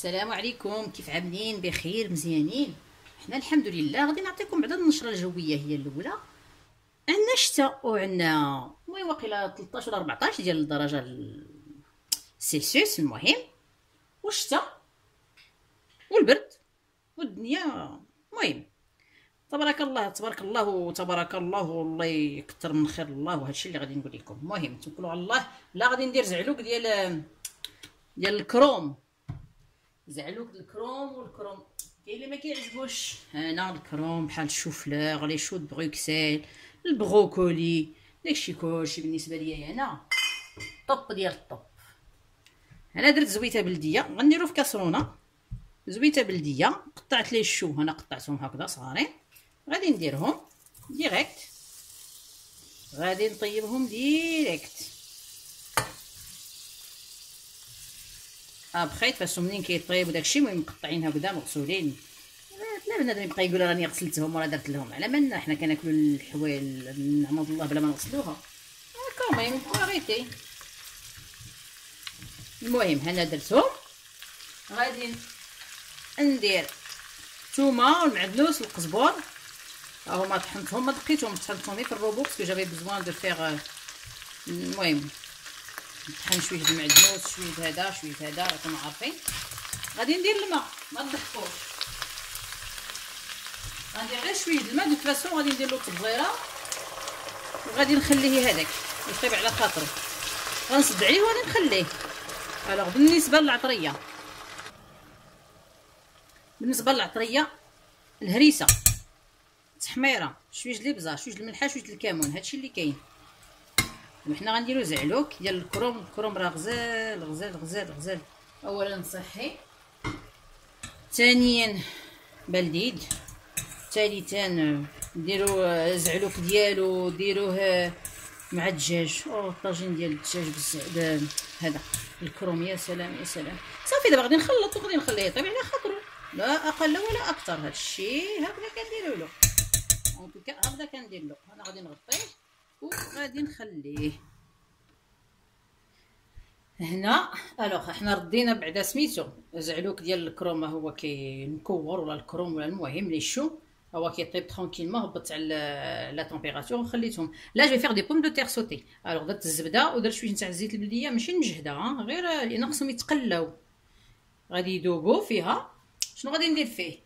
السلام عليكم. كيف عاملين؟ بخير مزيانين. حنا الحمد لله غادي نعطيكم بعدا النشرة الجوية هي الأولى. عندنا الشتاء وعندنا المهم واقيلا 13 ولا 14 ديال الدرجة السيلسيوس المهم. والشتاء والبرد والدنيا. المهم. تبارك الله تبارك الله وتبارك الله والله يكثر من خير الله. وهذا الشيء اللي غادي نقول لكم. المهم توكلوا على الله لا غادي ندير زعلوك ديال ديال الكروم. زعلوك الكروم والكروم. كاين اللي ما كيعجبوش. هنا الكروم بحال ال chou-fleur les choux Bruxelles البروكولي داكشي كلشي بالنسبة ليا أنا top ديال ال top أنا درت زويتة بلدية غنديرو في كاسرونة. زويتة بلدية قطعت لي ال chou هنا قطعتهم هكذا صغارين. غادي نديرهم ديريكت غادي نطيبهم ديريكت ابخي تفاسو منين كيطيب وداكشي المهم مقطعين هكذا مغسولين. لا بنادم يبقى يقول راني غسلتهم ولا درت لهم. على مالنا حنا كناكلوا الحوال نعمض الله بلا ما نغسلوها. كوميم اريتي المهم هنا درتهم. غادي ندير الثومه والمعدنوس والقزبور ها هما طحنتهم ما دقيتهم طحنتهم في ال robot parce que j'avais besoin de faire المهم. نطحن شوية المعدنوس شوية هذا شوية هذا راكم عارفين. غادي ندير الماء ما تضحكوش. غندير غير شوية الماء de toute façon غادي ندير له التبويره وغادي نخليه هذاك يطيب على خاطره غنصب عليه وغادي نخليه. alors بالنسبة للعطرية. بالنسبة للعطرية الهريسة. تحميرة شوية الابزار شوية الملحة شوية الكمون هادشي اللي كاين. وحنا غنديرو زعلوك. ديال الكروم الكروم راه غزال غزال غزال غزال. اولا صحي. ثانيا لذيذ. ثالثا ديرو زعلوك ديالو ديروه مع الدجاج. أو طاجين ديال الدجاج بزاف. هذا الكروم. يا سلام يا سلام. صافي دابا غادي نخلط وغادي نخليه. يطيب على خاطرو. لا أقل ولا أكثر. هادشي هكذا كنديرو له. هكذا كندير له. أنا غادي نغطيه وغادي نخليه. هنا alors حنا ردينا بعدا سميتو. زعلوك ديال الكروم هو كيكور ولا الكروم ولا المهم les choux؟ هو كيطيب tranquillement هبط على la température وخليتهم là je vais faire des pommes de terre sautées alors درت الزبدة ودرت شوية تاع الزيت البلدية ماشي مجهده غير لأن خصهم يتقلاو. غادي يذوبوا فيها. شنو غادي ندير فيه؟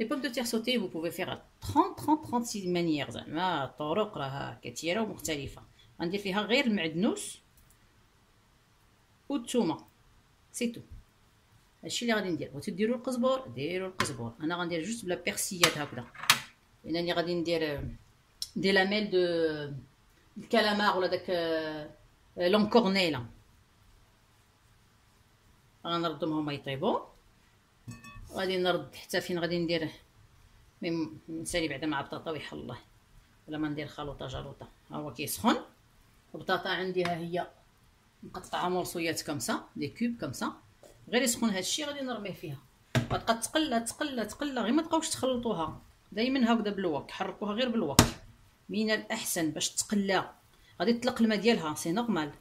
les pommes de terre sautées vous pouvez faire 30 30 36 manières زعما الطرق راه كثيرة ومختلفة. غندير فيها غير المعدنوس. والثومه c'est tout هادشي اللي غادي ندير. بغيتو ديروا القزبور ديروا القزبور أنا غندير juste ب la persillade هكذا. لانني غادي ندير des lamelles de الكالامار ولا داك l'encornet là غنردهم هما يطيبوا غادي نرد حتى فين غادي ندير نسالي بعدا مع بطاطا ويحل الله ولا ما ندير خلوطة جلوطة. ها هو كيسخن. البطاطا عندي ها هي مقطعه مرصويات comme ça des cubes comme ça غير يسخن هادشي غادي نرميه فيها. غتبقى تقلى تقلى تقلى غير ما تبقاوش تخلطوها. دائما هكذا بال wok حركوها غير بال wok. من الأحسن باش تقلى. غادي تطلق الماء ديالها c'est normal.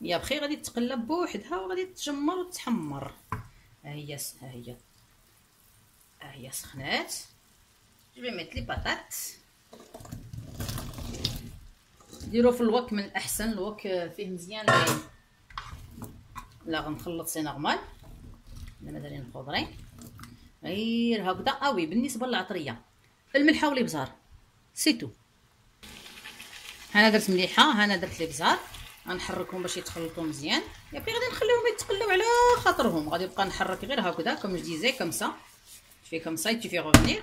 يا بخي غادي تقلى بوحدها وغادي تجمر وتحمر. ها هي ها هي. ها هي سخنات. je mets les patates ديرو في ال wok من الأحسن ال wok فيه مزيان. لا غنخلط c'est normal. أنا مازالين خضرين غير هكذا. oui آه بالنسبة للعطرية. الملحة والإبزار. c'est tout هنا درت مليحة هنا درت الإبزار. غنحركهم باش يتخلطوا مزيان. يا بي غادي نخليهم يتقلاو على خاطرهم. غادي نبقى نحرك غير هكذا comme je disais comme ça. fais comme ça tu fais revenir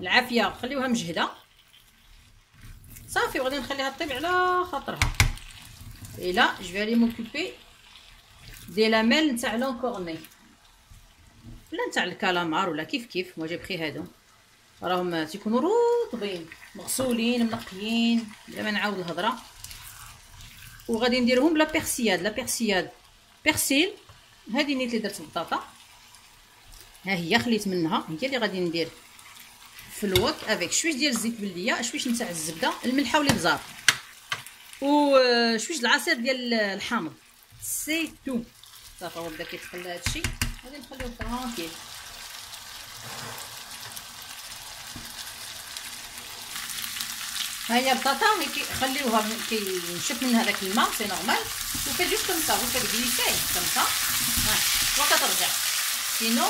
العافية خليوها مجهدة. صافي وغادي نخليها طيب على خاطرها. là je vais m'occuper des lamelles نتاع l'encornet لا نتاع الكالامار ولا كيف كيف mais après هادو راهم تيكونوا رطبين مغسولين منقيين بلا ما نعاود الهضره وغادي نديرهم ب la persillade la persillade persil هذه نيت اللي درت البطاطا ها هي خليت منها هي اللي غادي ندير في ال wok avec شوية ديال الزيت بلديه شوية نتاع الزبدة الملحه والإبزار. وشويه العصير ديال الحامض. c'est tout صافي هو بدا كيتقلى هادشي غادي نخليو tranquille ها هي البطاطا خليوها كينشف منها داك الماء c'est normal laissez comme ça ها وكترجع sinon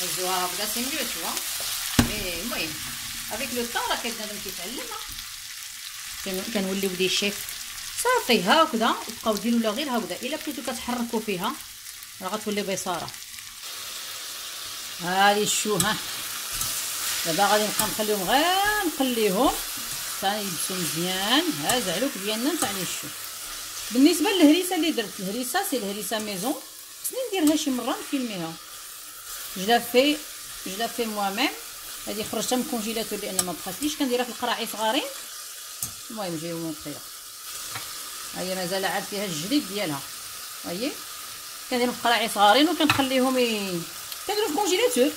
هزوها هكذا سي ميو مي المهم avec le temps راه كيبنادم كيتعلم كنوليو des chefs صافي هكذا تبقاو ديروا غير هكذا. إلا بقيتو كتحركوا فيها راه غتولي بصارة. هادي ال chou ها؟ دابا غادي نبقى نخليهم غير نقليهم. حتى يلبسوا مزيان. ها زعلوك ديالنا نتاع ال chou بالنسبة للهريسة اللي درت الهريسة سي الهريسة ميزون. خصني نديرها شي مرة نفيلميها. لا في جو لا في ميم هادي خرجتها من الكونجيلاتور لأن ما بقاتليش كنديرها في القراعي صغارين. المهم جايو موطيه هي مازال عاد فيها الجليد ديالها. هاهي كندير في القراعي صغارين وكنخليهم ي... كنديرهم في الكونجيلاتور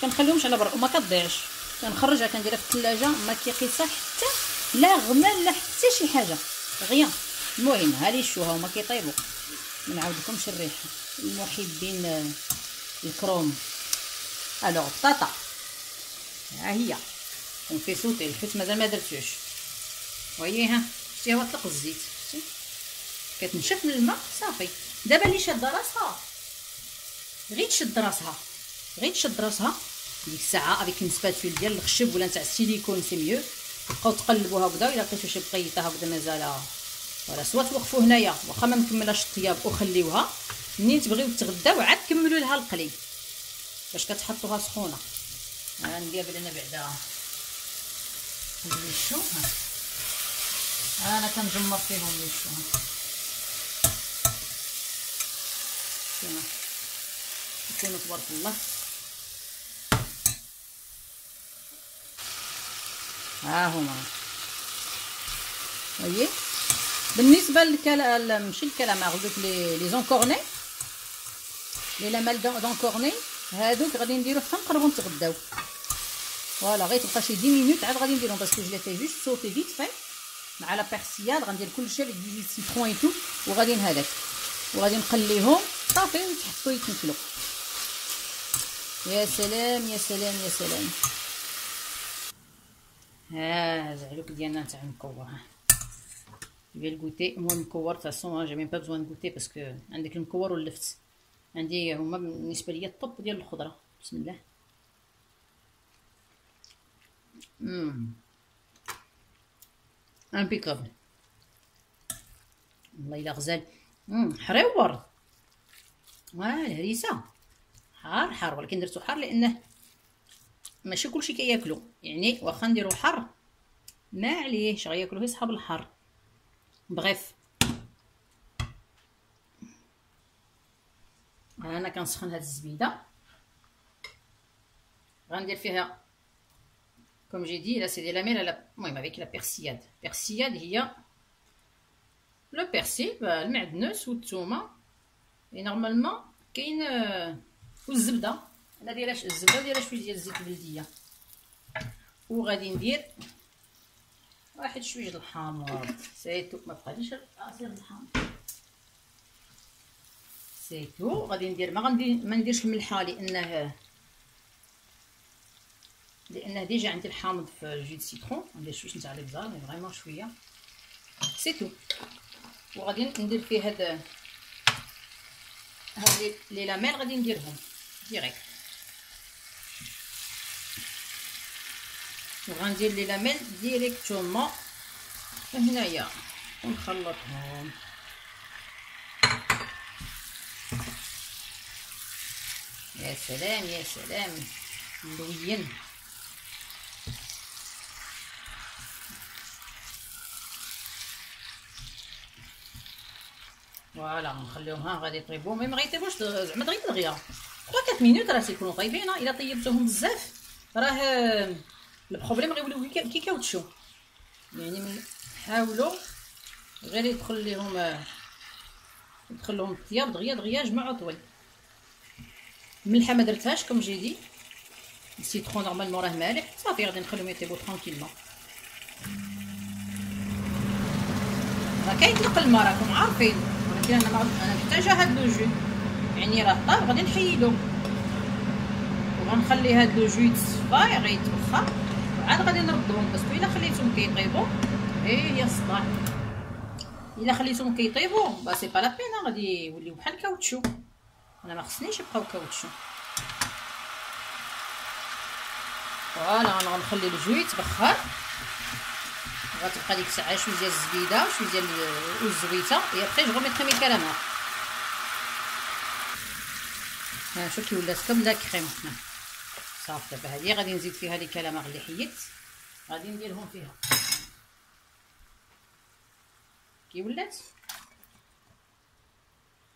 كنخليهمش على برا وما كتضيعش. كنخرجها كنديرها في الثلاجة ما كيقيسها حتى لا غمال لا حتى شي حاجة. غيان. المهم ها لي شوها هما كيطيبوا ما نعاودلكمش الريحه المحبين الكروم. الوغ بطاطا ها هي. في سوتي الحوت مازال ما درتوش وهي شتي هو طلق الزيت شتي كتنشف من الماء صافي دابا اللي شاده راسها غير تشد راسها غير تشد راسها ديك الساعة avec une spatule ديال الخشب ولا نتاع السيليكون c'est mieux تبقاو تقلبوها هكذا الا لقيتو شي بقيته هكذا مازال ولا soit توقفوا هنايا واخا ما مكملاش الطياب وخليوها منين تبغيو تغداو عاد كملوا لها القلي باش كتحطوها سخونه ندير لنا بعدا. chou ها. أنا كنجمر فيهم ها. كيما تبارك الله. ها هما. oui بالنسبة للكلمار ماشي الكلمار دوك les encornets les lamelles d'encornet هادوك غادي نديرو حتى نقربو نتغداو. voilà غير تبقى شي 10 minutes عاد غادي نديرهم parce que je vais juste sauter vite fait مع la persillade غندير كلشي avec du citron et tout وغادي هذاك وغادي نقليهم. صافي ويتحطوا يتنفلو. يا سلام يا سلام يا سلام. ها زعلوك ديالنا نتاع المكور ها ديال الكوتي هو المكور تاع سون جي ميم با بزوان كوتي باسكو عندك المكور واللفت عندي هما بالنسبة ليا الطب ديال الخضرة. بسم الله. امم impeccable والله إلا غزال. امم حريور واه الهريسه حار حار. ولكن درتو حار لأنه ماشي كلشي كياكلو. يعني واخا نديرو حر ما عليهش غياكلو غير صحاب الحر bref. أنا كنسخن هاد الزبيده. غندير فيها comme j'ai dit là c'est des lamelles على المهم avec la persillade. persillade هي le persil المعدنوس والثومه et normalement كاين والزبدة. أنا دايرة الزبدة دايره شوية ديال الزيت البلدية. وغادي ندير واحد شوية الحامض. c'est tout ما بقاليش عصير الحامض. c'est tout. غادي ندير ما غندير ما نديرش الملحة لأنه لأنه déjà عندي الحامض في j'ai citron. ندير شوية نتاع الابزار mais vraiment شوية. c'est tout. وغادي ندير فيه هاد هاد les lamelles غادي نديرهم direct وغندير les lamelles directement هنايا ونخلطهم. يا سلام يا سلام. ملوين voilà نخليهم ها غادي يطيبوا. mais ما غيطيبوش زعما غير دغيا 3 4 minutes راه تيكونوا طايبين إلا طيبتوهم بزاف راه ال problème غيوليو كي caoutchouc يعني حاولوا غير يدخل لهم يدخل لهم الطياب دغيا دغيا جمعوا طوي الملحه ما درتهاش comme j'ai dit. ال citron normalement راه مالح. صافي غادي نخليهم يطيبوا tranquillement راه كيطلق الماء راكم عارفين. ولكن أنا أنا محتاجة هاد le jus يعني راه طاب غادي نحيدو. وغنخلي هاد le jus يتصفى غيتوخا وعاد غادي نردهم parce que إلا خليتهم كيطيبو إيه هي الصداع إلا خليتهم كيطيبو bah c'est pas la peine غادي يوليو بحال ال caoutchouc أنا ما خصنيش يبقاو caoutchouc. voilà أنا غنخلي ال jus يتبخر غتبقى ديك الساعة شوية ديال الزبيده وشويه ديال الزويتة et après je mettrai mes calamars ها شوف كي ولات comme la crème هنا. صافي دابا هادي غادي نزيد فيها les calamars اللي حيدت غادي نديرهم فيها. كي ولات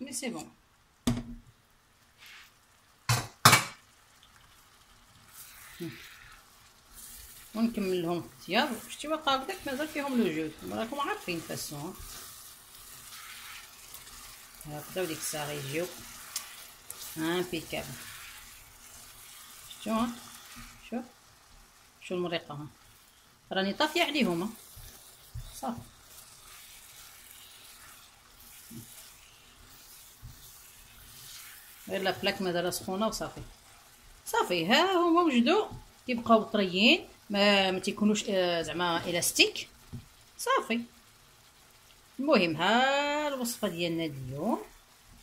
mais c'est bon. ونكملهم الطياب شتي واقع هكداك مازال فيهم le jus راكم عارفين façon. هكذا وديك الساعة غيجيو impeccable شتو ها شوف شو؟ المريقة ها راني طافيه عليهم. صافي. غير لا بلاك مازال سخونة وصافي. صافي ها هما وجدوا كيبقاو طريين ما ما تيكونوش آه، زعما إلاستيك. صافي. المهم ها الوصفة ديالنا اليوم.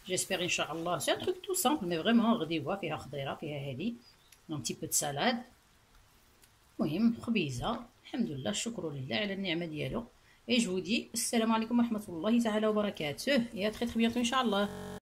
j'espère ان شاء الله c'est un truc tout simple mais vraiment غديوها فيها خضيرة فيها un petit peu de salade. المهم خبيزة. الحمد لله الشكر لله على النعمة ديالو. et je dis السلام عليكم ورحمة الله تعالى وبركاته. à très très bientôt ان شاء الله